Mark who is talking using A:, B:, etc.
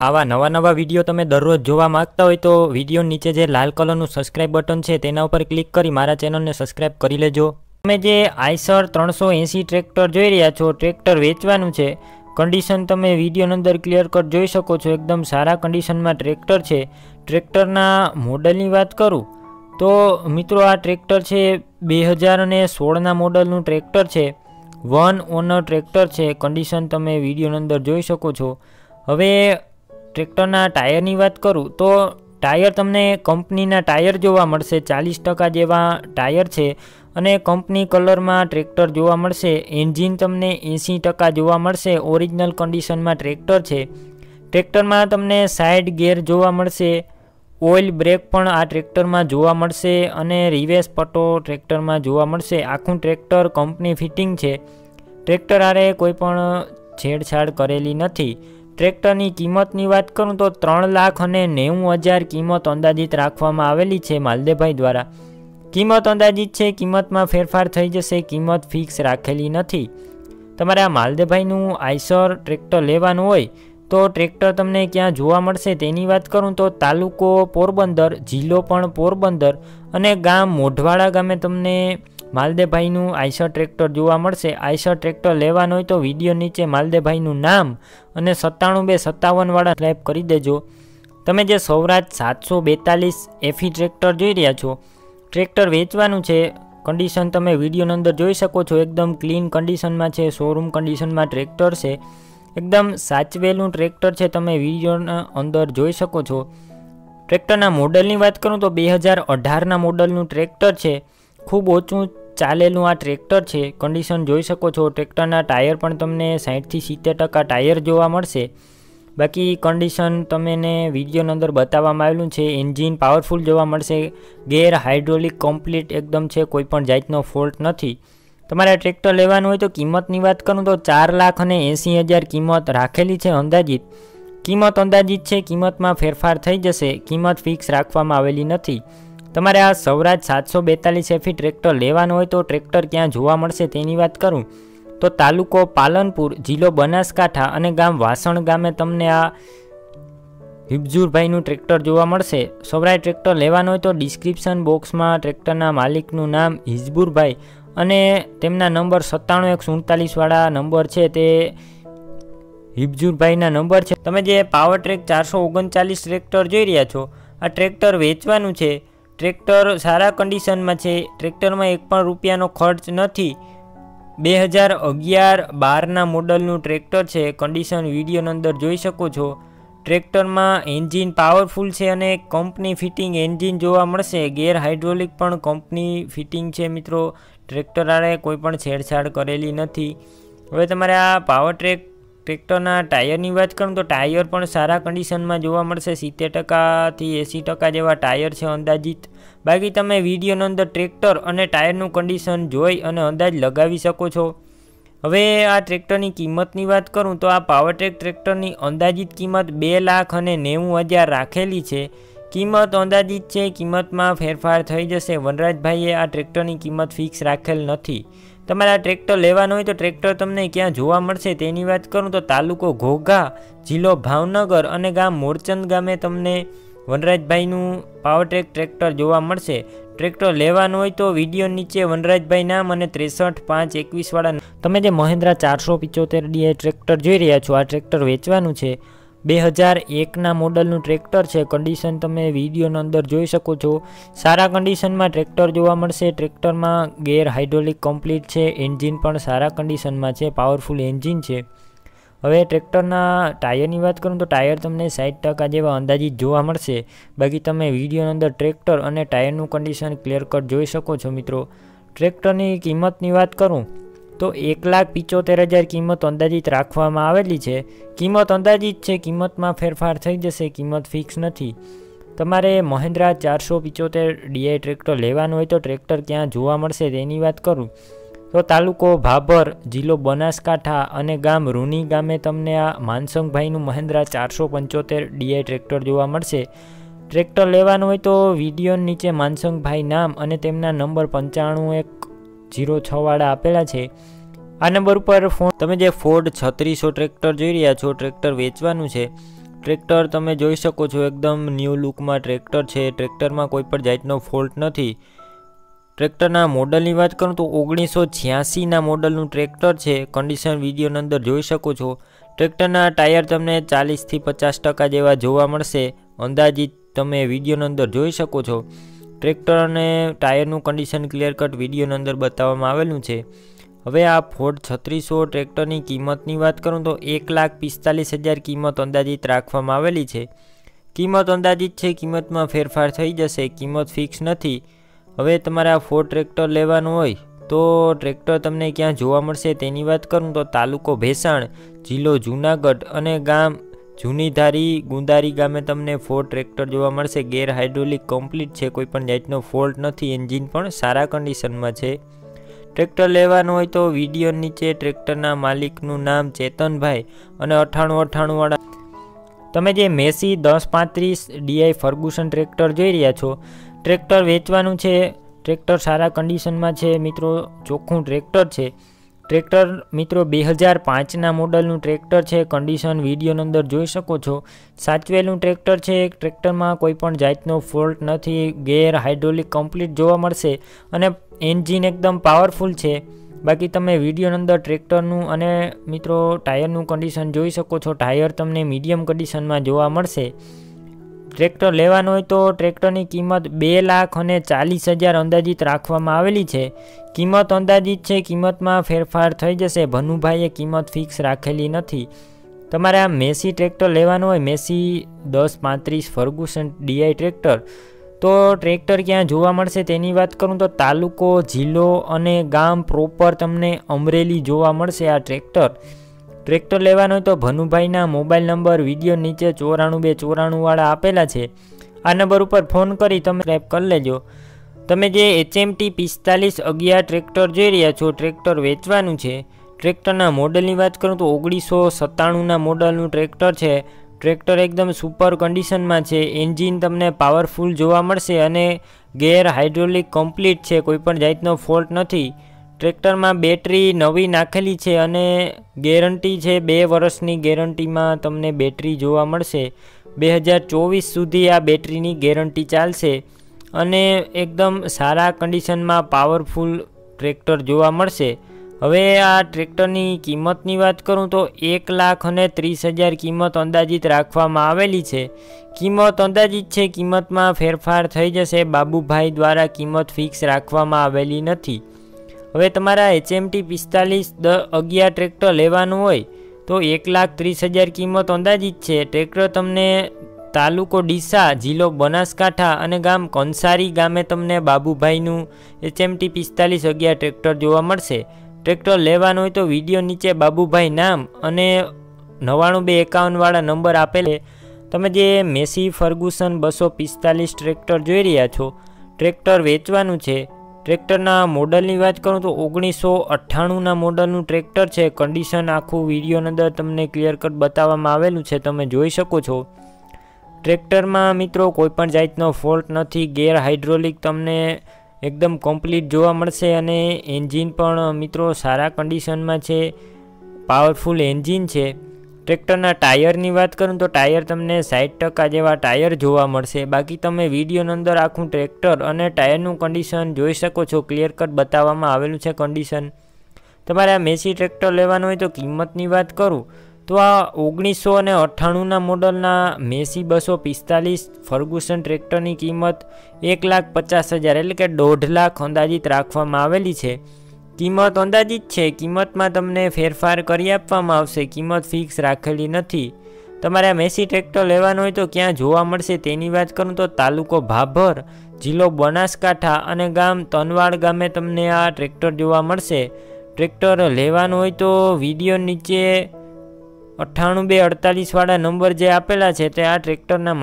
A: આવા નવા નવા વીડિયો તમે દરરોજ જોવા માંગતા હોય તો વીડિયો નીચે જે લાલ કલરનું સબસ્ક્રાઇબ બટન છે તેના ઉપર ક્લિક કરી મારા ચેનલને સબસ્ક્રાઇબ કરી લેજો. તમે જે આઈસર ત્રણસો એંસી ટ્રેક્ટર જોઈ રહ્યા છો ટ્રેક્ટર વેચવાનું છે કન્ડિશન તમે વિડીયોની અંદર ક્લિયર કટ જોઈ શકો છો, એકદમ સારા કન્ડિશનમાં ટ્રેક્ટર છે. ટ્રેક્ટરના મોડલની વાત કરું, તો મિત્રો આ ટ્રેક્ટર છે બે હજાર અને સોળના મોડલનું ટ્રેક્ટર છે. વન ઓનર ટ્રેક્ટર છે કન્ડિશન તમે વિડીયોની અંદર જોઈ શકો છો. હવે ટ્રેક્ટરના ટાયરની વાત કરું, તો ટાયર તમને કંપનીના ટાયર જોવા મળશે, ચાલીસ ટકા જેવા ટાયર છે અને કંપની કલરમાં ટ્રેક્ટર જોવા મળશે, એન્જિન તમને એંસી ટકા જોવા મળશે, ઓરિજિનલ કન્ડિશનમાં ટ્રેક્ટર છે. ટ્રેક્ટરમાં તમને સાઇડ ગેર જોવા મળશે, ઓઇલ બ્રેક પણ આ ટ્રેક્ટરમાં જોવા મળશે અને રિવેસ પટ્ટો ટ્રેક્ટરમાં જોવા મળશે. આખું ટ્રેક્ટર કંપની ફિટિંગ છે. ટ્રેક્ટર આરે કોઈ પણ છેડછાડ કરેલી નથી. ટ્રેક્ટરની કિંમતની વાત કરું તો ત્રણ લાખ અને નેવું હજાર કિંમત અંદાજિત રાખવામાં આવેલી છે માલદેભાઈ દ્વારા. કિંમત અંદાજિત છે, કિંમતમાં ફેરફાર થઈ જશે, કિંમત ફિક્સ રાખેલી નથી. તમારે આ માલદેભાઈનું આઈસર ટ્રેક્ટર લેવાનું હોય તો ટ્રેક્ટર તમને ક્યાં જોવા મળશે તેની વાત કરું તો તાલુકો પોરબંદર, જિલ્લો પણ પોરબંદર અને ગામ મોઢવાડા ગામે તમને માલદેભાઈનું આઈસર ટ્રેક્ટર જોવા મળશે. આઈસર ટ્રેક્ટર લેવાનું હોય તો વીડિયો નીચે માલદેભાઈનું નામ અને સત્તાણું બે સત્તાવનવાળા ટાઈપ કરી દેજો. તમે જે સૌરાષ્ટ્ર સાતસો બેતાલીસ એફી ટ્રેક્ટર જોઈ રહ્યા છો, ટ્રેક્ટર વેચવાનું છે. કન્ડિશન તમે વિડીયોની અંદર જોઈ શકો છો. એકદમ ક્લીન કન્ડિશનમાં છે, શોરૂમ કન્ડિશનમાં ટ્રેક્ટર છે. એકદમ સાચવેલું ટ્રેક્ટર છે, તમે વિડીયોના અંદર જોઈ શકો છો. ટ્રેક્ટરના મોડલની વાત કરું તો બે હજાર અઢારના મોડલનું ટ્રેક્ટર છે. ખૂબ ઓછું ચાલેલું આ ટ્રેક્ટર છે કન્ડિશન જોઈ શકો છો. ટ્રેક્ટરના ટાયર પણ તમને સાઠથી સિત્તેર ટકા ટાયર જોવા મળશે. બાકી કન્ડિશન તમને વિડીયોની અંદર બતાવવામાં આવેલું છે એન્જિન પાવરફુલ જોવા મળશે. ગેર હાઇડ્રોલિક કમ્પ્લીટ એકદમ છે કોઈપણ જાતનો ફોલ્ટ નથી. તમારે ટ્રેક્ટર લેવાનું હોય તો કિંમતની વાત કરું તો ચાર લાખ અને એંસી હજાર કિંમત રાખેલી છે અંદાજિત. કિંમત અંદાજિત છે, કિંમતમાં ફેરફાર થઈ જશે. કિંમત ફિક્સ રાખવામાં આવેલી નથી. તમારે આ સૌરાજ સાતસો બેતાલીસ એફી ટ્રેક્ટર લેવાનું હોય તો ટ્રેક્ટર ક્યાં જોવા મળશે તેની વાત કરું? તો તાલુકો પાલનપુર, જિલ્લો બનાસકાંઠા અને ગામ વાસણ ગામે તમને આ હિબજુરભાઈનું ટ્રેક્ટર જોવા મળશે. સૌરાજ ટ્રેક્ટર લેવાનું હોય તો ડિસ્ક્રિપ્શન બોક્સમાં ટ્રેક્ટરના માલિકનું નામ હિજબુરભાઈ અને તેમના નંબર સત્તાણું એક સુડતાલીસવાળા નંબર છે તે હિબજુરભાઈના નંબર છે. તમે જે પાવર ટ્રેક ચારસો ઓગણચાલીસ ટ્રેક્ટર જોઈ રહ્યા છો, આ ટ્રેક્ટર વેચવાનું છે. ટ્રેક્ટર સારા કન્ડિશનમાં છે. ટ્રેક્ટરમાં એક પણ રૂપિયાનો ખર્ચ નથી. બે હજાર અગિયાર બારના મોડલનું ટ્રેક્ટર છે. કન્ડિશન વિડીયોની અંદર જોઈ શકો છો. ટ્રેક્ટરમાં એન્જિન પાવરફુલ છે અને કંપની ફિટિંગ એન્જિન જોવા મળશે. ગેર હાઇડ્રોલિક પણ કંપની ફિટિંગ છે મિત્રો. ટ્રેક્ટર આરે કોઈ પણ છેડછાડ કરેલી નથી. હવે તમારે આ પાવર ટ્રેક ટ્રેક્ટરના ટાયરની વાત કરું તો ટાયર પણ સારા કન્ડિશનમાં જોવા મળશે. સિત્તેર ટકાથી એંસી ટકા જેવા ટાયર છે અંદાજિત. બાકી તમે વિડીયોની અંદર ટ્રેક્ટર અને ટાયરનું કન્ડિશન જોઈ અને અંદાજ લગાવી શકો છો. હવે આ ટ્રેક્ટરની કિંમતની વાત કરું તો આ પાવરટેક ટ્રેક્ટરની અંદાજિત કિંમત બે લાખ અને નેવું હજાર રાખેલી છે. કિંમત અંદાજિત છે, કિંમતમાં ફેરફાર થઈ જશે. વનરાજભાઈએ આ ટ્રેક્ટરની કિંમત ફિક્સ રાખેલ નથી. તમારે આ ટ્રેક્ટર લેવાનું હોય તો ટ્રેક્ટર તમને ક્યાં જોવા મળશે તેની વાત કરું તો તાલુકો ઘોઘા, જિલ્લો ભાવનગર અને ગામ મોરચંદ ગામે તમને વનરાજભાઈનું પાવરટ્રેક ટ્રેક્ટર જોવા મળશે. ટ્રેક્ટર લેવાનું હોય તો વીડિયો નીચે વનરાજભાઈ નામ અને ત્રેસઠ પાંચ એકવીસવાળા તમે જે મહેન્દ્રા ચારસો પિચોતેર ડીએ ટ્રેક્ટર જોઈ રહ્યા છો, આ ટ્રેક્ટર વેચવાનું છે. બે હજાર એકના મોડલનું ટ્રેક્ટર છે. કન્ડિશન તમે વિડીયોની અંદર જોઈ શકો છો. સારા કન્ડિશનમાં ટ્રેક્ટર જોવા મળશે. ટ્રેક્ટરમાં ગેર હાઇડ્રોલિક કમ્પ્લીટ છે. એન્જિન પણ સારા કન્ડિશનમાં છે. પાવરફુલ એન્જિન છે. હવે ટ્રેક્ટરના ટાયરની વાત કરું તો ટાયર તમને સાઠ ટકા જેવા અંદાજિત જોવા મળશે. બાકી તમે વિડીયોની અંદર ટ્રેક્ટર અને ટાયરનું કન્ડિશન ક્લિયર કટ જોઈ શકો છો મિત્રો. ટ્રેક્ટરની કિંમતની વાત કરું તો એક લાખ પિચોતેર હજાર કિંમત અંદાજિત રાખવામાં આવેલી છે. કિંમત અંદાજિત છે, કિંમતમાં ફેરફાર થઈ જશે, કિંમત ફિક્સ નથી. તમારે મહેન્દ્રા ચારસો પિચોતેર ડીઆઈ ટ્રેક્ટર લેવાનું હોય તો ટ્રેક્ટર ક્યાં જોવા મળશે તેની વાત કરું. તો તાલુકો ભાભર, જિલ્લો બનાસકાંઠા અને ગામ રૂની ગામે તમને આ માનસંગભાઈનું મહેન્દ્રા ચારસો પંચોતેર ડીઆઈ ટ્રેક્ટર જોવા મળશે. ટ્રેક્ટર લેવાનું હોય તો વીડિયો નીચે માનસંગભાઈ નામ અને તેમના નંબર પંચાણું એક જીરો છવાળા આપેલા છે. આ નંબર ઉપર ફોન તમે જે ફોર્ડ છત્રીસો ટ્રેક્ટર જોઈ રહ્યા છો, ટ્રેક્ટર વેચવાનું છે. ટ્રેક્ટર તમે જોઈ શકો છો, એકદમ ન્યૂ લુકમાં ટ્રેક્ટર છે. ટ્રેક્ટરમાં કોઈ પણ જાતનો ફોલ્ટ નથી. ટ્રેક્ટરના મોડલની વાત કરું તો ઓગણીસો છ્યાસીના મોડલનું ટ્રેક્ટર છે. કન્ડિશન વિડીયોની અંદર જોઈ શકો છો. ટ્રેક્ટરના ટાયર તમને ચાલીસથી પચાસ ટકા જેવા જોવા મળશે. અંદાજિત તમે વિડીયોની અંદર જોઈ શકો છો. ટ્રેક્ટર અને ટાયરનું કન્ડિશન ક્લિયર કટ વિડીયોની અંદર બતાવવામાં આવેલું છે. હવે આ ફોર્ડ છત્રીસો ટ્રેક્ટરની કિંમતની વાત કરું તો એક લાખ પિસ્તાલીસ હજાર કિંમત અંદાજિત રાખવામાં આવેલી છે. કિંમત અંદાજિત છે, કિંમતમાં ફેરફાર થઈ જશે, કિંમત ફિક્સ નથી. હવે તમારે આ ફોર્ડ ટ્રેક્ટર લેવાનું હોય તો ટ્રેક્ટર તમને ક્યાં જોવા મળશે તેની વાત કરું તો તાલુકો ભેસાણ, જિલ્લો જૂનાગઢ અને ગામ જૂનીધારી ગુંદારી ગામે તમને ફોર ટ્રેક્ટર જોવા મળશે. ગેર હાઇડ્રોલિક કમ્પ્લીટ છે, કોઈ પણ જાતનો ફોલ્ટ નથી. એન્જિન પણ સારા કન્ડિશનમાં છે. ટ્રેક્ટર લેવાનું હોય તો વીડિયો નીચે ટ્રેક્ટરના માલિકનું નામ ચેતનભાઈ અને અઠાણું અઠાણુંવાળા તમે જે મેસી દસ પાંત્રીસ ડીઆઈ ફર્ગુસન ટ્રેક્ટર જોઈ રહ્યા છો ટ્રેક્ટર વેચવાનું છે. ટ્રેક્ટર સારા કન્ડિશનમાં છે. મિત્રો, ચોખ્ખું ટ્રેક્ટર છે. ટ્રેક્ટર મિત્રો બે હજાર પાંચના મોડલનું ટ્રેક્ટર છે કન્ડિશન વિડીયોની અંદર જોઈ શકો છો. સાચવેલું ટ્રેક્ટર છે ટ્રેક્ટરમાં કોઈ પણ જાતનો ફોલ્ટ નથી, ગેર હાઇડ્રોલિક કમ્પ્લીટ જોવા મળશે અને એન્જિન એકદમ પાવરફુલ છે. બાકી તમે વિડીયોની અંદર ટ્રેક્ટરનું અને મિત્રો ટાયરનું કન્ડિશન જોઈ શકો છો. ટાયર તમને મીડિયમ કન્ડિશનમાં જોવા મળશે. ટ્રેક્ટર લેવાનું હોય તો ટ્રેક્ટરની કિંમત બે લાખ અને ચાલીસ હજાર અંદાજિત રાખવામાં આવેલી છે. કિંમત અંદાજિત છે, કિંમતમાં ફેરફાર થઈ જશે. ભનુભાઈએ કિંમત ફિક્સ રાખેલી નથી. તમારે આ મેસી ટ્રેક્ટર લેવાનું હોય, મેસી દસ પાંત્રીસ ફર્ગુસન ડીઆઈ ટ્રેક્ટર, તો ટ્રેક્ટર ક્યાં જોવા મળશે તેની વાત કરું તો તાલુકો, જિલ્લો અને ગામ પ્રોપર તમને અમરેલી જોવા મળશે આ ટ્રેક્ટર. ટ્રેક્ટર લેવાનો હોય તો ભનુભાઈના મોબાઈલ નંબર, વીડિયો નીચે ચોરાણું બે ચોરાણુંવાળા આપેલા છે. આ નંબર ઉપર ફોન કરી તમે સ્ક્રાઈબ કરી લેજો. તમે જે એચએમટી પિસ્તાલીસ અગિયાર ટ્રેક્ટર જોઈ રહ્યા છો, ટ્રેક્ટર વેચવાનું છે. ટ્રેક્ટરના મોડલની વાત કરું તો ઓગણીસો સત્તાણુંના મોડલનું ટ્રેક્ટર છે. ટ્રેક્ટર એકદમ સુપર કન્ડિશનમાં છે. એન્જિન તમને પાવરફુલ જોવા મળશે અને ગેર હાઇડ્રોલિક કમ્પ્લીટ છે. કોઈપણ જાતનો ફોલ્ટ નથી. ટ્રેક્ટરમાં બેટરી નવી નાખેલી છે અને ગેરંટી છે, બે વર્ષની ગેરંટીમાં તમને બેટરી જોવા મળશે. બે હજાર ચોવીસ સુધી આ બેટરીની ગેરંટી ચાલશે અને એકદમ સારા કન્ડિશનમાં પાવરફુલ ટ્રેક્ટર જોવા મળશે. હવે આ ટ્રેક્ટરની કિંમતની વાત કરું તો એક લાખ અને ત્રીસ હજાર કિંમત અંદાજિત રાખવામાં આવેલી છે. કિંમત અંદાજિત છે, કિંમતમાં ફેરફાર થઈ જશે. બાબુભાઈ દ્વારા કિંમત ફિક્સ રાખવામાં આવેલી નથી. હવે તમારા એચએમટી પિસ્તાલીસ દ અગિયાર ટ્રેક્ટર લેવાનું હોય, તો એક લાખ ત્રીસ હજાર કિંમત અંદાજિત છે. ટ્રેક્ટર તમને તાલુકો ડીસા, જિલ્લો બનાસકાંઠા અને ગામ કંસારી ગામે તમને બાબુભાઈનું એચએમટી પિસ્તાલીસ અગિયાર ટ્રેક્ટર જોવા મળશે. ટ્રેક્ટર લેવાનું હોય તો વીડિયો નીચે બાબુભાઈ નામ અને નવ્વાણું બે એકાવનવાળા નંબર આપેલે તમે જે મેસી ફર્ગુસન બસો પિસ્તાલીસ ટ્રેક્ટર જોઈ રહ્યા છો, ટ્રેક્ટર વેચવાનું છે. ટ્રેક્ટરના મોડલની વાત કરું તો ઓગણીસો અઠ્ઠાણુંના મોડલનું ટ્રેક્ટર છે. કન્ડિશન આખું વિડીયોની અંદર તમને ક્લિયર કટ બતાવવામાં આવેલું છે. તમે જોઈ શકો છો. ટ્રેક્ટરમાં મિત્રો કોઈપણ જાતનો ફોલ્ટ નથી. ગેર હાઇડ્રોલિક તમને એકદમ કમ્પ્લીટ જોવા મળશે અને એન્જિન પણ મિત્રો સારા કન્ડિશનમાં છે. પાવરફુલ એન્જિન છે. ટ્રેક્ટરના ટાયરની વાત કરું તો ટાયર તમને સાઠ ટકા જેવા ટાયર જોવા મળશે. બાકી તમે વિડીયોની અંદર આખું ટ્રેક્ટર અને ટાયરનું કન્ડિશન જોઈ શકો છો. ક્લિયર કટ બતાવવામાં આવેલું છે કન્ડિશન તમારે આ મેસી ટ્રેક્ટર લેવાનું હોય તો કિંમતની વાત કરું તો આ ઓગણીસો અને અઠ્ઠાણુંના મોડલના મેસી બસો પિસ્તાલીસ ફર્ગુસન ટ્રેક્ટરની કિંમત એક લાખ પચાસ હજાર એટલે કે દોઢ લાખ અંદાજિત રાખવામાં આવેલી છે. કિંમત અંદાજિત છે. કિંમતમાં તમને ફેરફાર કરી આપવામાં આવશે. કિંમત ફિક્સ રાખેલી નથી. તમારે આ મેસી ટ્રેક્ટર લેવાનું હોય તો ક્યાં જોવા મળશે તેની વાત કરું તો તાલુકો ભાભર, જિલ્લો બનાસકાંઠા અને ગામ તનવાડ ગામે તમને આ ટ્રેક્ટર જોવા મળશે. ટ્રેક્ટર લેવાનું હોય તો વીડિયો નીચે અઠ્ઠાણું બે અડતાલીસવાળા નંબર જે આપેલા છે તે આ ટ્રેક્ટરના